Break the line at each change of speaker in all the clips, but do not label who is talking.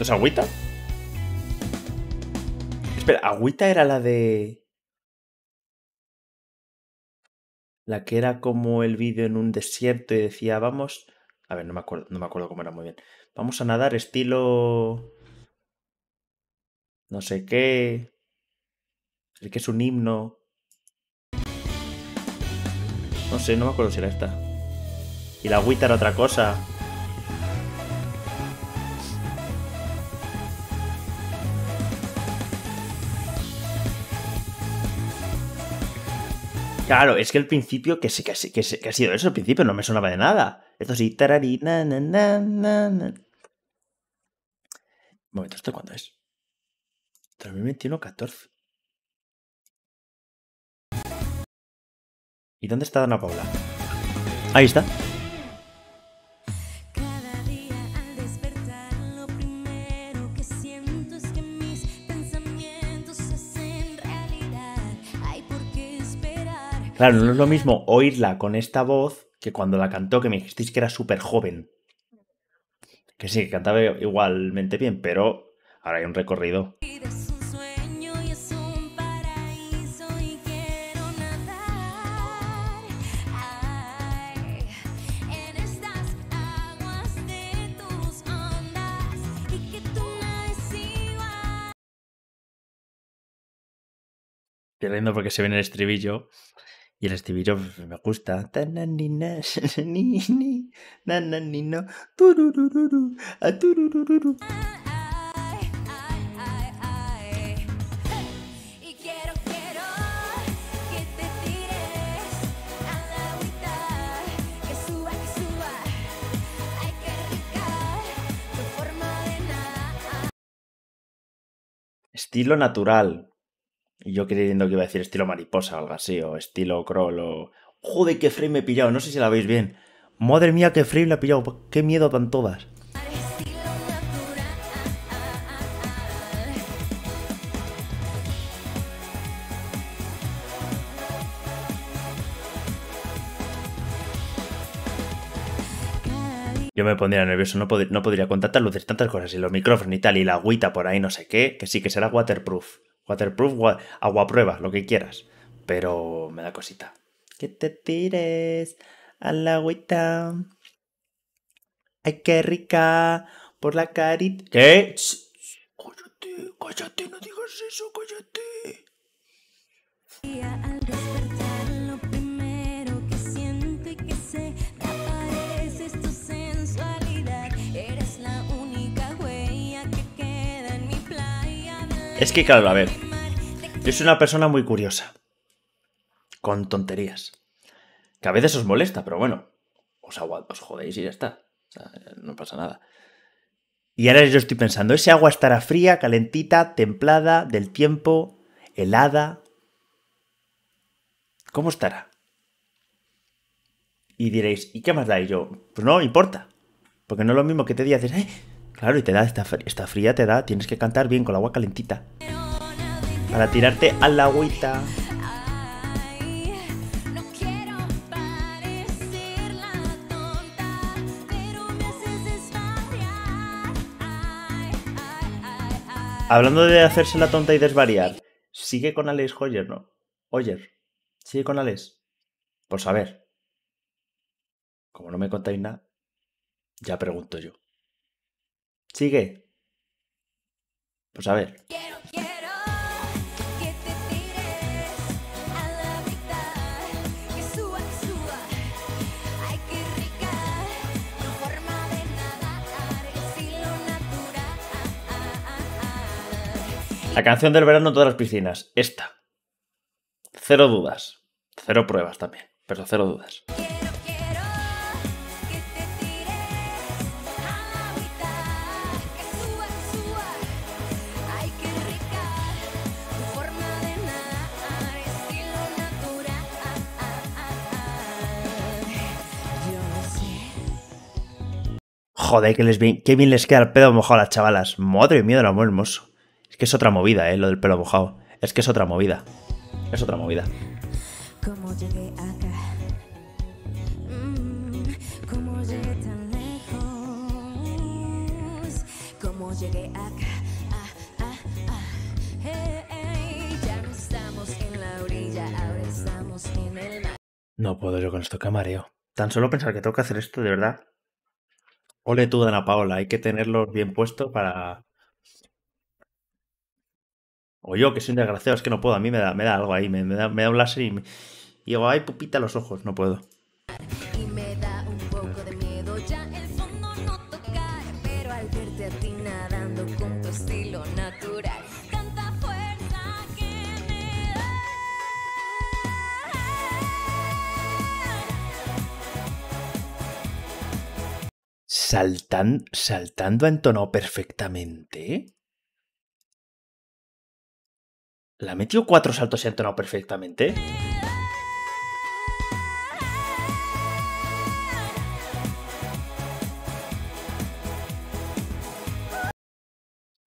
¿Esto es agüita? Espera, agüita era la de... La que era como el vídeo en un desierto y decía, vamos... A ver, no me acuerdo, no me acuerdo cómo era muy bien. Vamos a nadar estilo... No sé qué. El que es un himno. No sé, no me acuerdo si era esta. Y la agüita era otra cosa. Claro, es que el principio, que sí, que, sí, que, ha sido eso, el principio no me sonaba de nada. Esto sí, na. Un momento, ¿esto cuándo es? 2021, 14. ¿Y dónde está Dana Paula? Ahí está. Claro, no es lo mismo oírla con esta voz que cuando la cantó, que me dijisteis que era súper joven. Que sí, que cantaba igualmente bien, pero ahora hay un recorrido. Estoy riendo porque se ve en el estribillo. Y el estribillo me gusta. Estilo natural, yo creyendo que iba a decir estilo mariposa o algo así, o estilo crawl, o... Joder, qué frame me he pillado, no sé si la veis bien. Madre mía, qué frame la he pillado, qué miedo tan todas. Yo me pondría nervioso, no, pod- no podría con tantas luces, tantas cosas, y los micrófonos y tal, y la agüita por ahí, no sé qué, que sí que será waterproof. Waterproof, wa- agua prueba, lo que quieras. Pero me da cosita. Que te tires a la agüita. Ay, qué rica. Por la carita. ¿Qué? Cállate, cállate, no digas eso, cállate. Es que, claro, a ver, yo soy una persona muy curiosa. Con tonterías. Que a veces os molesta, pero bueno, os, agua- os jodéis y ya está. O sea, no pasa nada. Y ahora yo estoy pensando, ¿ese agua estará fría, calentita, templada, del tiempo, helada? ¿Cómo estará? Y diréis, ¿y qué más da? Y yo, pues no, importa. Porque no es lo mismo que te diga, dices, "Eh, claro, y te da, esta, fr- esta fría te da, tienes que cantar bien con el agua calentita. Para tirarte al agüita.
La.
Hablando de hacerse la tonta y desvariar, sigue con Alex Hoyer, ¿no? Hoyer, sigue con Alex. A ver. Como no me contáis nada, ya pregunto yo. ¿Sigue? Pues a ver.
Quiero, quiero que te tires a la agüita, que suba, que suba. Ay, qué rica tu forma de nadar, estilo natural.
La canción del verano en todas las piscinas. Esta. Cero dudas. Cero pruebas también. Pero cero dudas. Joder, que les bien, qué bien les queda el pelo mojado a las chavalas. Madre mía del amor hermoso. Es que es otra movida, eh, lo del pelo mojado. Es que es otra movida. Es otra movida.
¿Cómo llegué acá? Mm, ¿Cómo llegué tan lejos? ¿Cómo llegué acá? Ah, ah, ah. Hey, hey, ya no estamos en la orilla, ahora estamos en el mar.
No puedo yo con esto, qué mareo. Tan solo pensar que tengo que hacer esto de verdad. Ole tú, Dana Paola, hay que tenerlos bien puestos para. O yo, que soy un desgraciado, es que no puedo, a mí me da, me da algo ahí, me, me da, me da un láser y, me- y digo, ay, pupita los ojos, no puedo. Saltan, saltando ha entonado perfectamente. ¿La ha metido cuatro saltos y ha entonado perfectamente?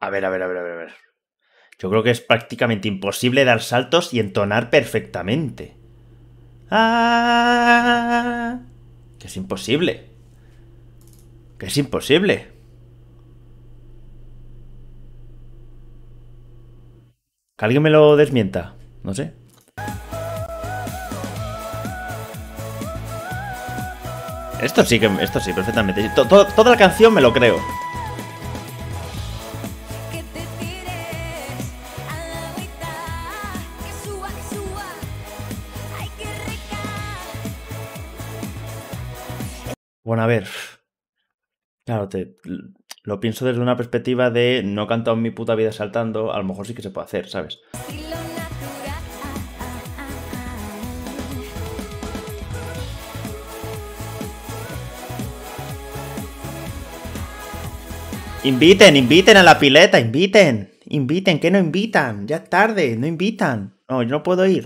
A ver, a ver, a ver, a ver, a ver. Yo creo que es prácticamente imposible dar saltos y entonar perfectamente. ¡Ah! Que es imposible. Que es imposible. Que alguien me lo desmienta. No sé. Esto sí que. Esto sí, perfectamente. To- to- toda la canción me lo creo. Bueno, a ver. Claro, te, lo pienso desde una perspectiva de no he cantado mi puta vida saltando. A lo mejor sí que se puede hacer, ¿sabes? Inviten, inviten a la pileta, inviten. Inviten, que no invitan. Ya es tarde, no invitan. No, yo no puedo ir.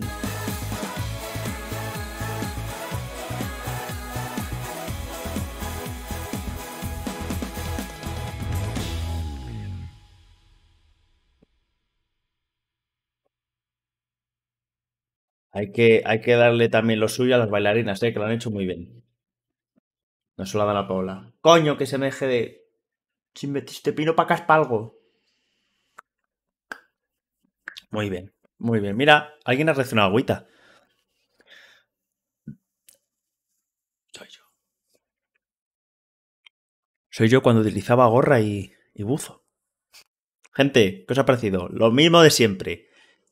Hay que, hay que darle también lo suyo a las bailarinas, ¿eh? que lo han hecho muy bien. No solo a Dana Paola. Coño, que se me deje de. Si me te pino para acá algo. Muy bien, muy bien. Mira, alguien ha reaccionado agüita. Soy yo. Soy yo cuando utilizaba gorra y, y buzo. Gente, ¿qué os ha parecido? Lo mismo de siempre.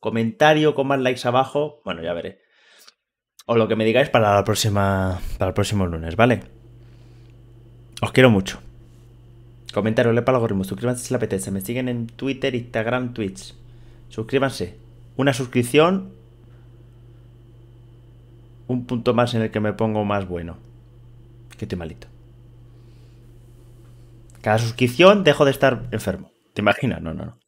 Comentario con más likes abajo. Bueno, ya veré. O lo que me digáis para la próxima. Para el próximo lunes, ¿vale? Os quiero mucho. Comentario, le para el algoritmo. Suscríbanse si les apetece. Me siguen en Twitter, Instagram, Twitch. Suscríbanse. Una suscripción. Un punto más en el que me pongo más bueno. Que estoy malito. Cada suscripción dejo de estar enfermo. ¿Te imaginas? No, no, no.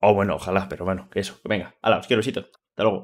O bueno, ojalá, pero bueno, que eso. Venga, hala, os quiero, besito. Hasta luego.